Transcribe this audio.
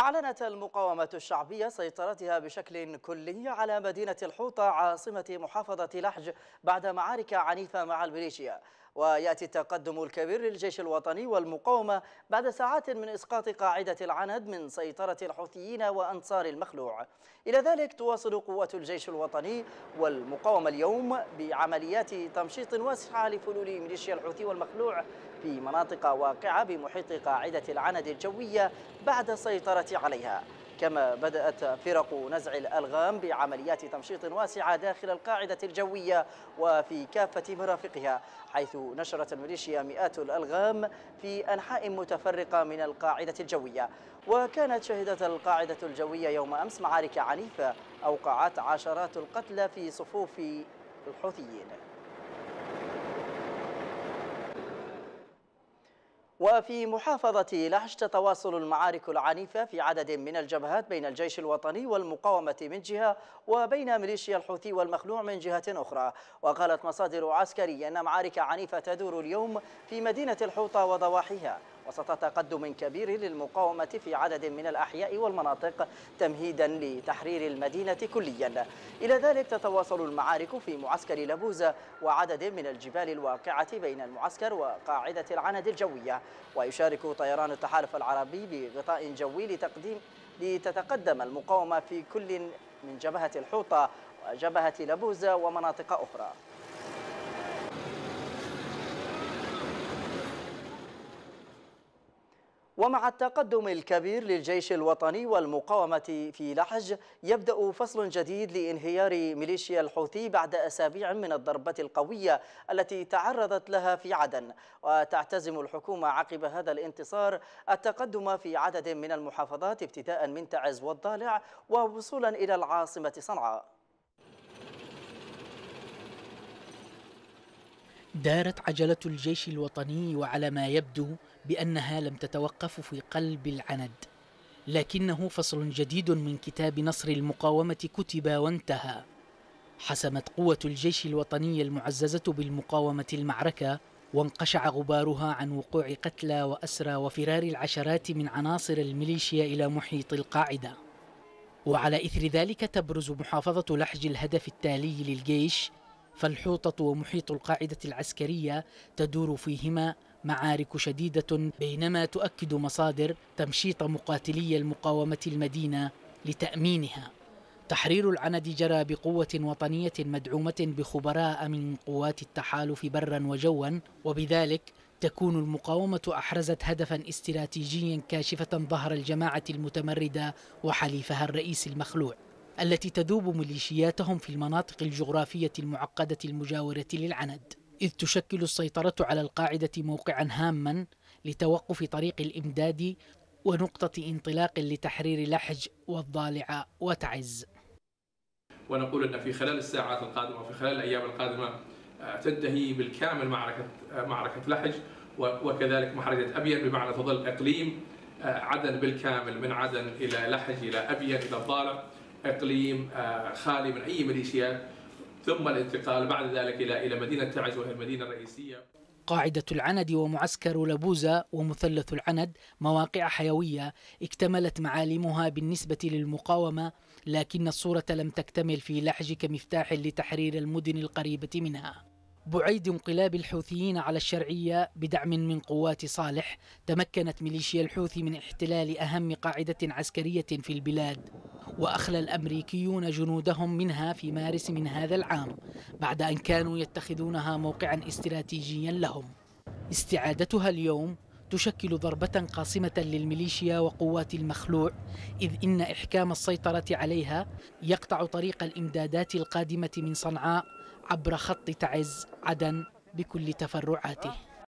أعلنت المقاومة الشعبية سيطرتها بشكل كلي على مدينة الحوطة عاصمة محافظة لحج بعد معارك عنيفة مع الميليشيا. ويأتي التقدم الكبير للجيش الوطني والمقاومة بعد ساعات من إسقاط قاعدة العند من سيطرة الحوثيين وأنصار المخلوع. إلى ذلك تواصل قوات الجيش الوطني والمقاومة اليوم بعمليات تمشيط واسعة لفلول ميليشيا الحوثي والمخلوع في مناطق واقعة بمحيط قاعدة العند الجوية بعد السيطرة عليها. كما بدأت فرق نزع الألغام بعمليات تمشيط واسعة داخل القاعدة الجوية وفي كافة مرافقها حيث نشرت الميليشيا مئات الألغام في أنحاء متفرقة من القاعدة الجوية. وكانت شهدت القاعدة الجوية يوم أمس معارك عنيفة أوقعت عشرات القتلى في صفوف الحوثيين. وفي محافظة لحج تتواصل المعارك العنيفة في عدد من الجبهات بين الجيش الوطني والمقاومة من جهة وبين ميليشيا الحوثي والمخلوع من جهة أخرى. وقالت مصادر عسكرية أن معارك عنيفة تدور اليوم في مدينة الحوطة وضواحيها. وسط تقدم كبير للمقاومة في عدد من الأحياء والمناطق تمهيدا لتحرير المدينة كليا. إلى ذلك تتواصل المعارك في معسكر لبوزة وعدد من الجبال الواقعة بين المعسكر وقاعدة العند الجوية. ويشارك طيران التحالف العربي بغطاء جوي لتقديم لتتقدم المقاومة في كل من جبهة الحوطة وجبهة لبوزة ومناطق أخرى. ومع التقدم الكبير للجيش الوطني والمقاومة في لحج يبدأ فصل جديد لانهيار ميليشيا الحوثي بعد أسابيع من الضربة القوية التي تعرضت لها في عدن. وتعتزم الحكومة عقب هذا الانتصار التقدم في عدد من المحافظات ابتداء من تعز والضالع ووصولا إلى العاصمة صنعاء. دارت عجلة الجيش الوطني وعلى ما يبدو بأنها لم تتوقف في قلب العند لكنه فصل جديد من كتاب نصر المقاومة كتب وانتهى. حسمت قوة الجيش الوطني المعززة بالمقاومة المعركة وانقشع غبارها عن وقوع قتلى وأسرى وفرار العشرات من عناصر الميليشيا إلى محيط القاعدة. وعلى إثر ذلك تبرز محافظة لحج الهدف التالي للجيش فالحوطة ومحيط القاعدة العسكرية تدور فيهما معارك شديدة بينما تؤكد مصادر تمشيط مقاتلي المقاومة المدينة لتأمينها. تحرير العند جرى بقوة وطنية مدعومة بخبراء من قوات التحالف برا وجوا وبذلك تكون المقاومة أحرزت هدفا استراتيجيا كاشفة ظهر الجماعة المتمردة وحليفها الرئيس المخلوع. التي تذوب ميليشياتهم في المناطق الجغرافية المعقدة المجاورة للعند إذ تشكل السيطرة على القاعدة موقعا هاما لتوقف طريق الإمداد ونقطة انطلاق لتحرير لحج والضالع وتعز. ونقول أن في خلال الساعات القادمة وفي خلال الأيام القادمة تنتهي بالكامل معركة معركة لحج وكذلك معركة أبين بمعنى تظل إقليم عدن بالكامل من عدن إلى لحج إلى أبين إلى الضالع. إقليم خالي من أي ميليشيات ثم الانتقال بعد ذلك إلى إلى مدينة تعز وهي المدينة الرئيسية. قاعدة العند ومعسكر لبوزة ومثلث العند مواقع حيوية اكتملت معالمها بالنسبة للمقاومة لكن الصورة لم تكتمل في لحج كمفتاح لتحرير المدن القريبة منها. بعيد انقلاب الحوثيين على الشرعية بدعم من قوات صالح تمكنت ميليشيا الحوثي من احتلال أهم قاعدة عسكرية في البلاد. وأخلى الأمريكيون جنودهم منها في مارس من هذا العام بعد أن كانوا يتخذونها موقعا استراتيجيا لهم. استعادتها اليوم تشكل ضربة قاصمة للميليشيا وقوات المخلوع إذ إن إحكام السيطرة عليها يقطع طريق الإمدادات القادمة من صنعاء عبر خط تعز عدن بكل تفرعاته.